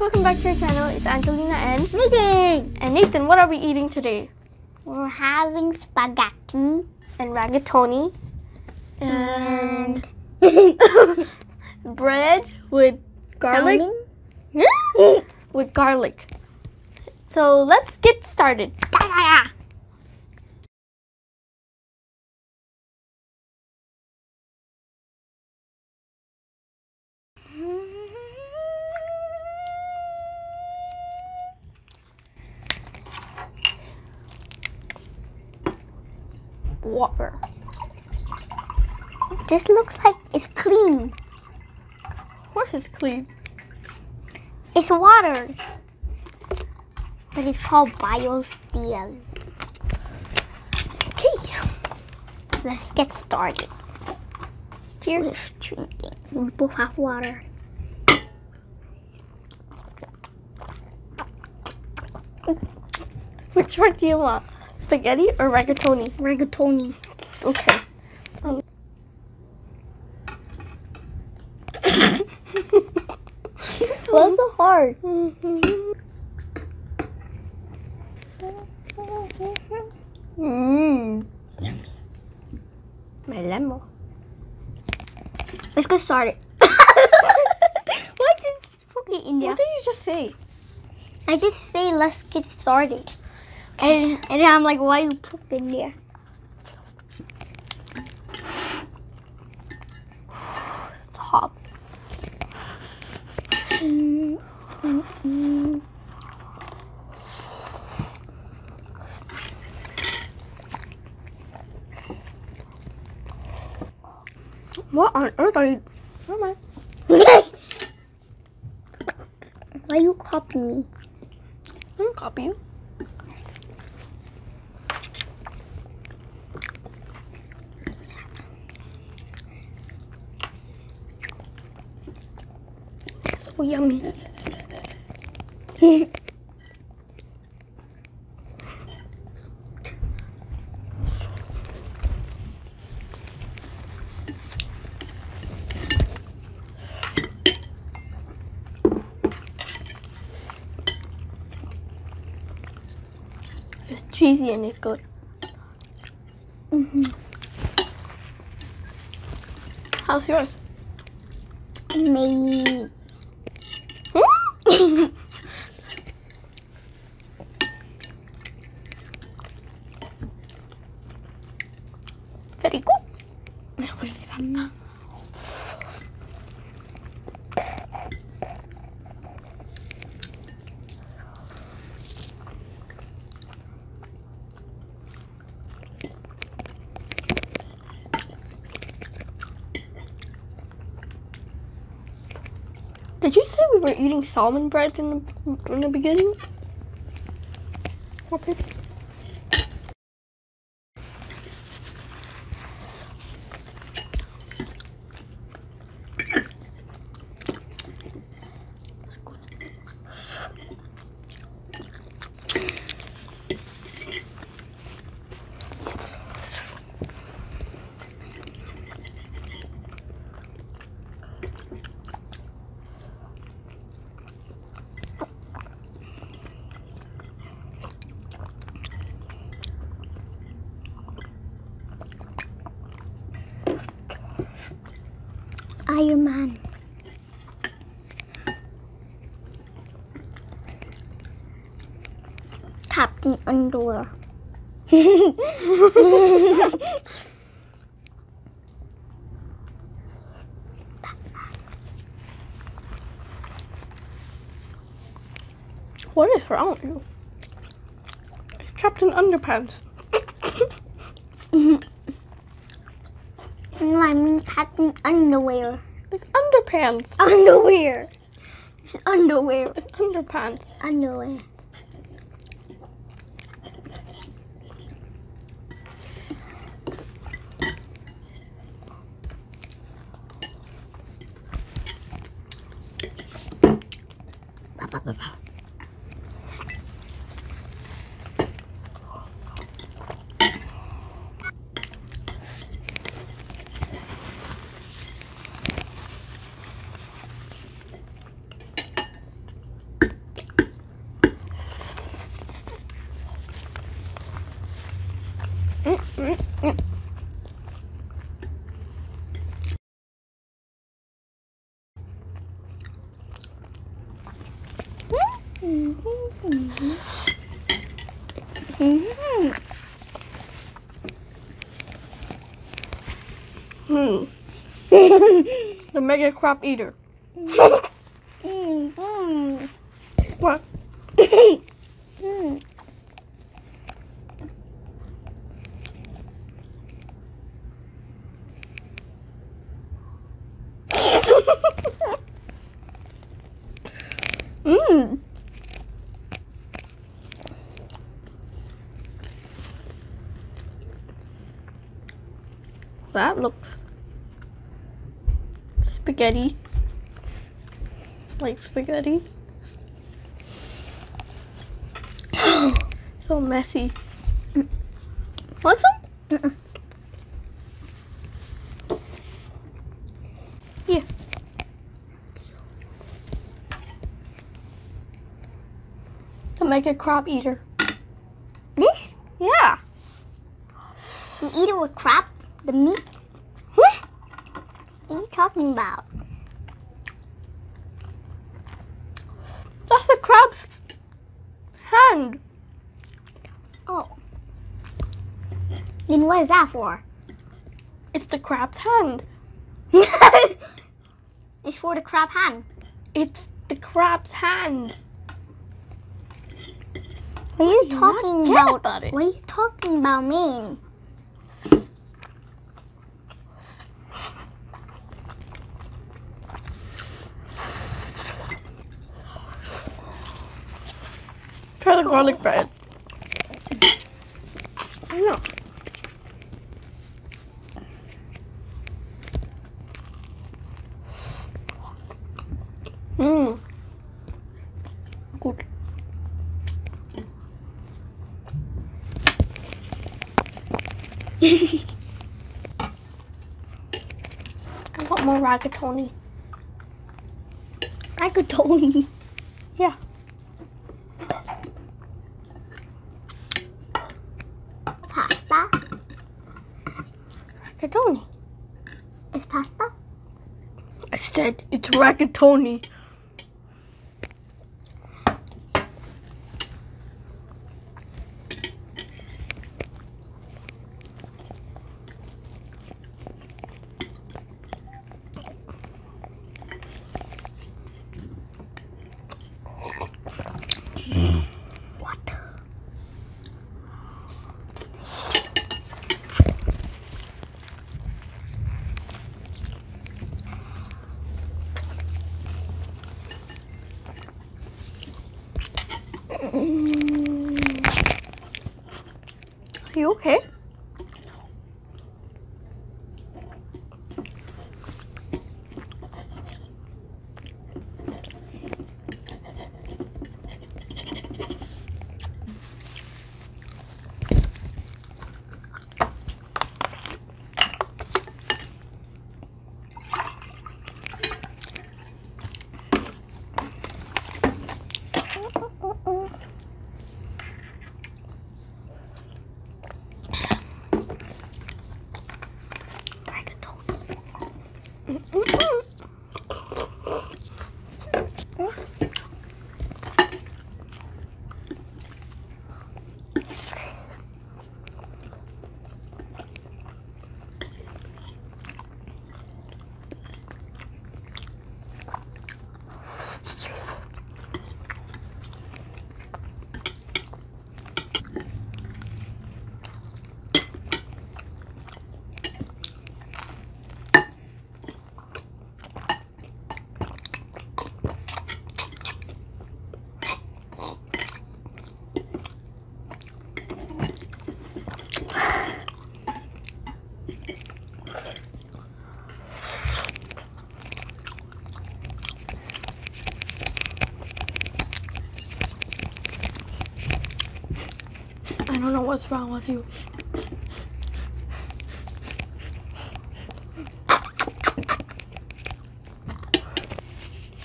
welcome back to our channel. It's Angelina and Nathan! and Nathan. What are we eating today? We're having spaghetti And ragatoni and and bread with garlic with garlic. So let's get started. Mm-hmm. Water. This looks like it's clean. What is clean? It's water. But it's called BioSteel. Okay. Let's get started. Cheers. With drinking. We both have water. Which one do you want? Spaghetti or ragatoni? Rigatoni. Okay. Um. What's so hard? Mmm. My lemon. Let's get started. Fucking India? What did you just say? I just say let's get started. And and I'm like, why you put in there? It's hot. Mm, mm. What on earth are you? Mind. why you copy me? I don't copy you. Yummy. It's cheesy and it's good. hmm How's yours? Me. Very good. Did you say we were eating salmon bread in the in the beginning? Okay. Iron Man. Captain Underwear. What is wrong with you? It's Captain Underpants. no, I mean Captain Underwear. It's underpants. Underwear. It's underwear. It's underpants. Underwear. Hmm. the mega crab eater. What? mm. Mmm. That looks spaghetti. Like spaghetti. so messy. Want some? Mm-mm. Here. The mega crab eater. This? Yeah. You eat it with crab? The meat? You talking about? That's the crab's hand. Oh. Then what is that for? It's the crab's hand. it's for the crab hand. It's the crab's hand. What are you You're talking about? about it. What are you talking about, me? Try the garlic bread. No. Mmm. Good. I want more rigatoni. Rigatoni. Yeah. Pasta? Rigatoni. It's pasta? I said it's rigatoni. Are you okay? Rigatoni. I don't know what's wrong with you.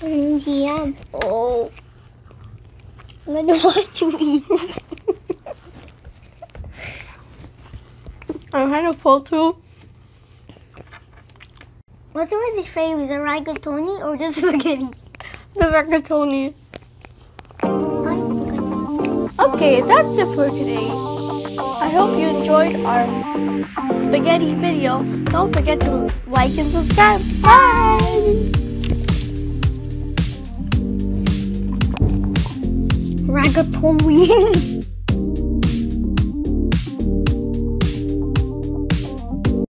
Mm, Indian. Oh. I'm gonna watch you eat. I'm kind of full too. What's with his favorite, the rigatoni or the spaghetti? The rigatoni. Okay, that's it for today. I hope you enjoyed our spaghetti video. Don't forget to like and subscribe. Bye! Rigatoni.